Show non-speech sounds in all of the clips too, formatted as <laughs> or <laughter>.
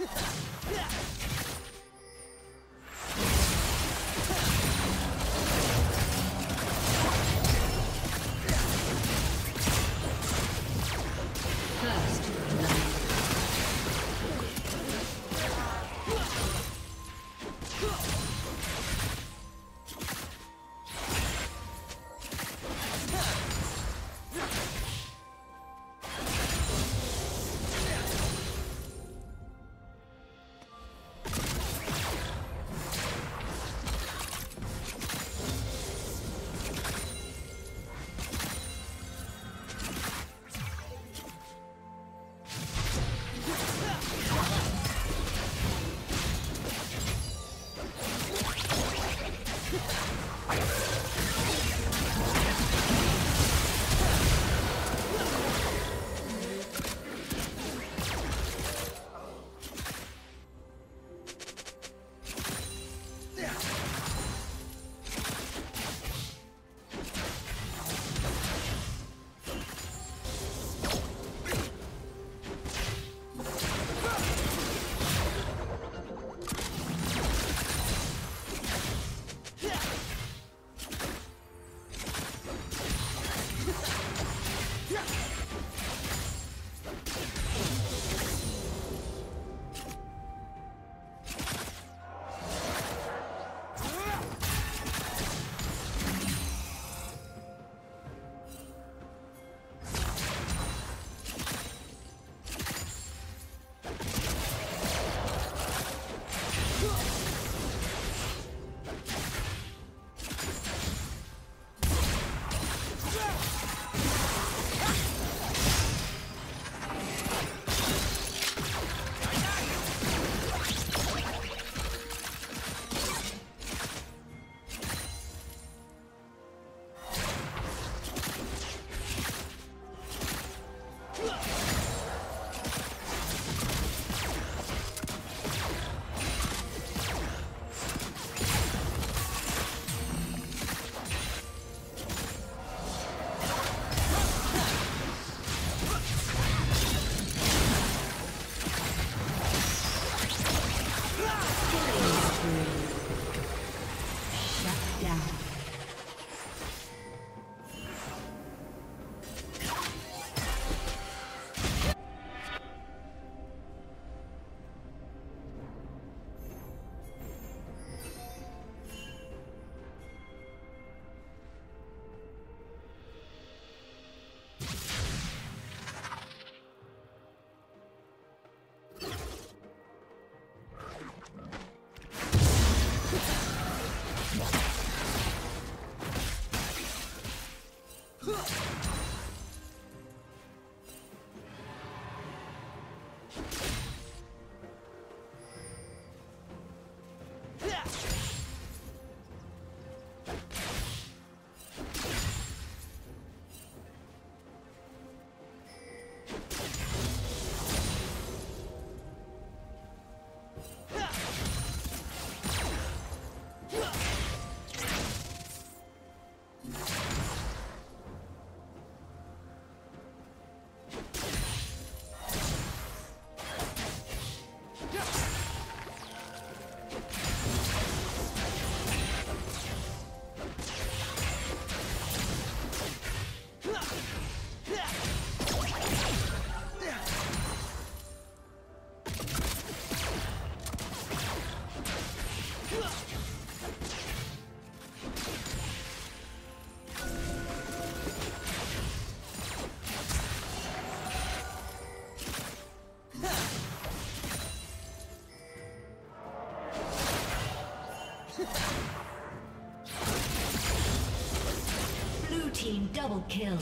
Yeah. <laughs> Double kill.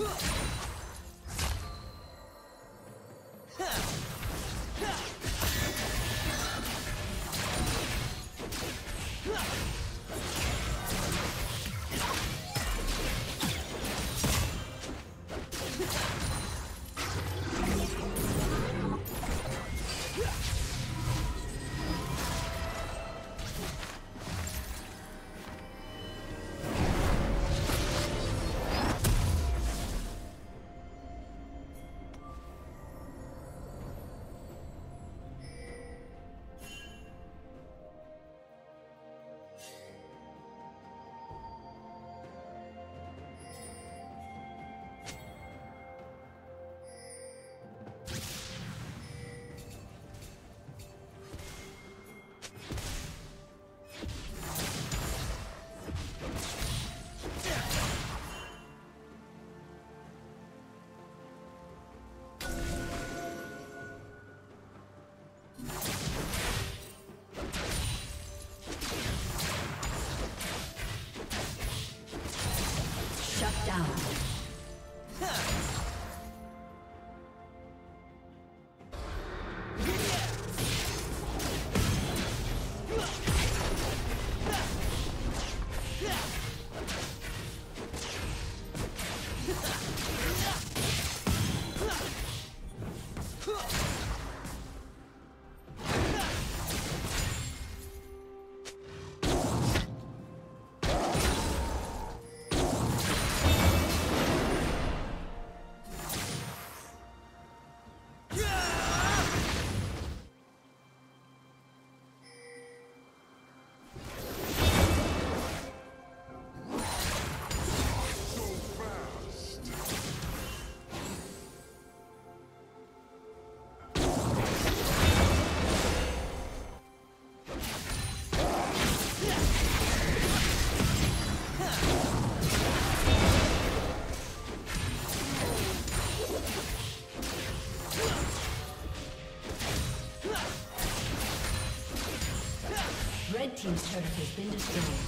Huh! huh. Has been destroyed.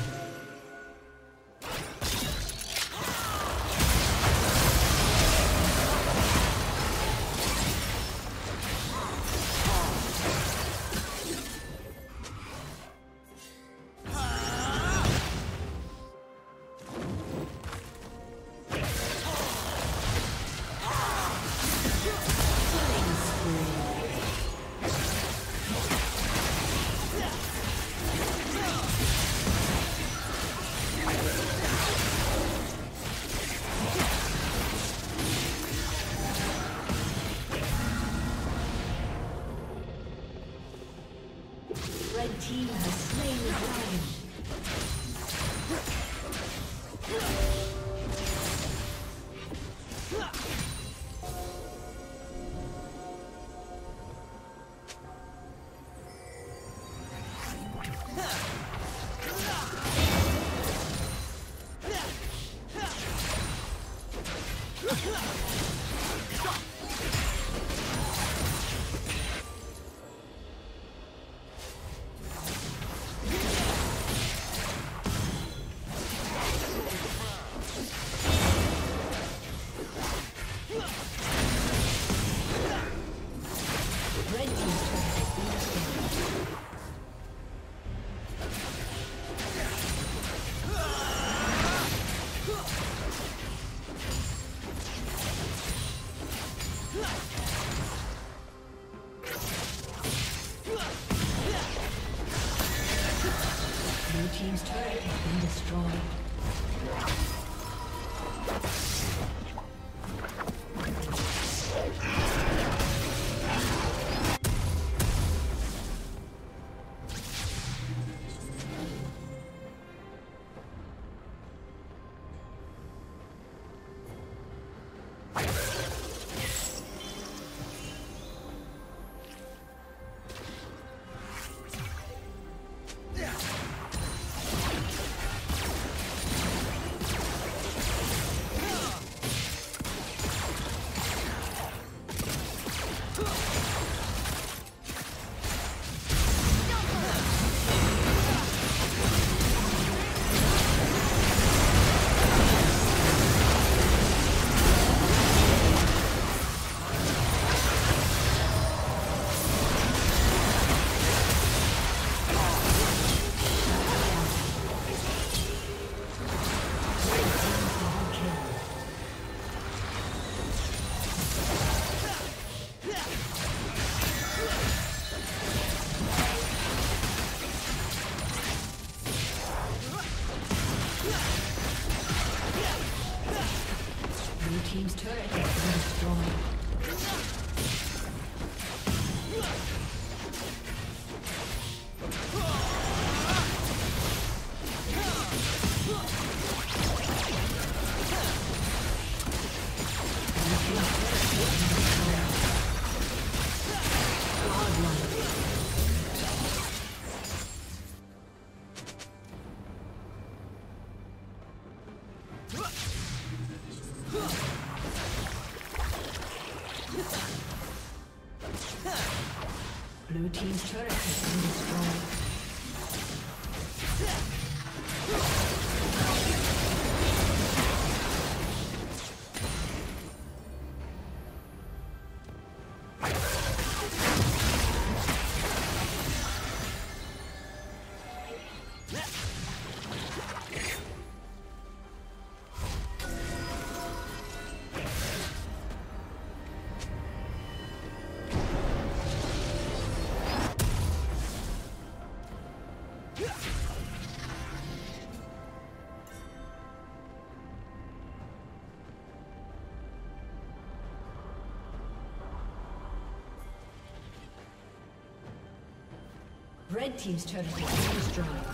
Red Team's turret is destroyed.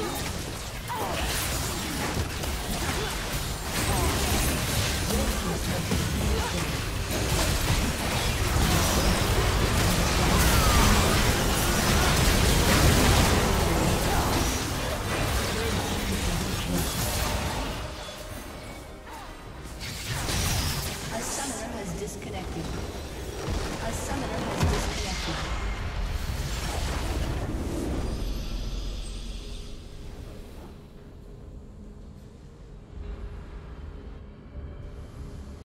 Let's go.